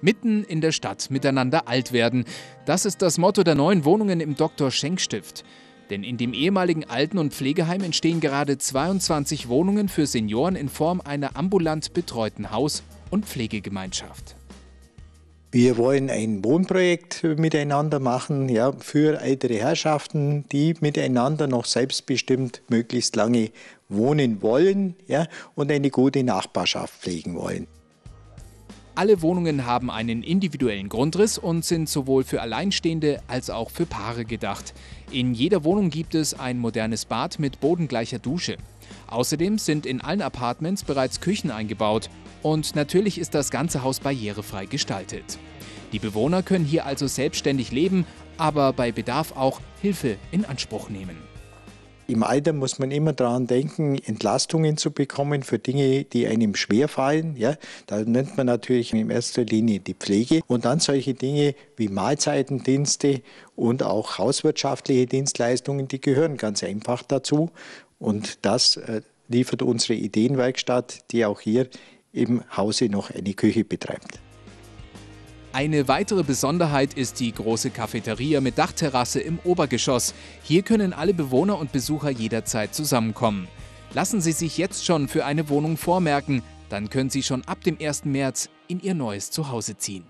Mitten in der Stadt miteinander alt werden. Das ist das Motto der neuen Wohnungen im Dr. Schenk Stift. Denn in dem ehemaligen Alten- und Pflegeheim entstehen gerade 22 Wohnungen für Senioren in Form einer ambulant betreuten Haus- und Pflegegemeinschaft. Wir wollen ein Wohnprojekt miteinander machen, ja, für ältere Herrschaften, die miteinander noch selbstbestimmt möglichst lange wohnen wollen, ja, und eine gute Nachbarschaft pflegen wollen. Alle Wohnungen haben einen individuellen Grundriss und sind sowohl für Alleinstehende als auch für Paare gedacht. In jeder Wohnung gibt es ein modernes Bad mit bodengleicher Dusche. Außerdem sind in allen Apartments bereits Küchen eingebaut und natürlich ist das ganze Haus barrierefrei gestaltet. Die Bewohner können hier also selbstständig leben, aber bei Bedarf auch Hilfe in Anspruch nehmen. Im Alter muss man immer daran denken, Entlastungen zu bekommen für Dinge, die einem schwerfallen. Ja, da nennt man natürlich in erster Linie die Pflege und dann solche Dinge wie Mahlzeitendienste und auch hauswirtschaftliche Dienstleistungen, die gehören ganz einfach dazu. Und das äh, liefert unsere Ideenwerkstatt, die auch hier im Hause noch eine Küche betreibt. Eine weitere Besonderheit ist die große Cafeteria mit Dachterrasse im Obergeschoss. Hier können alle Bewohner und Besucher jederzeit zusammenkommen. Lassen Sie sich jetzt schon für eine Wohnung vormerken, dann können Sie schon ab dem 1. März in Ihr neues Zuhause ziehen.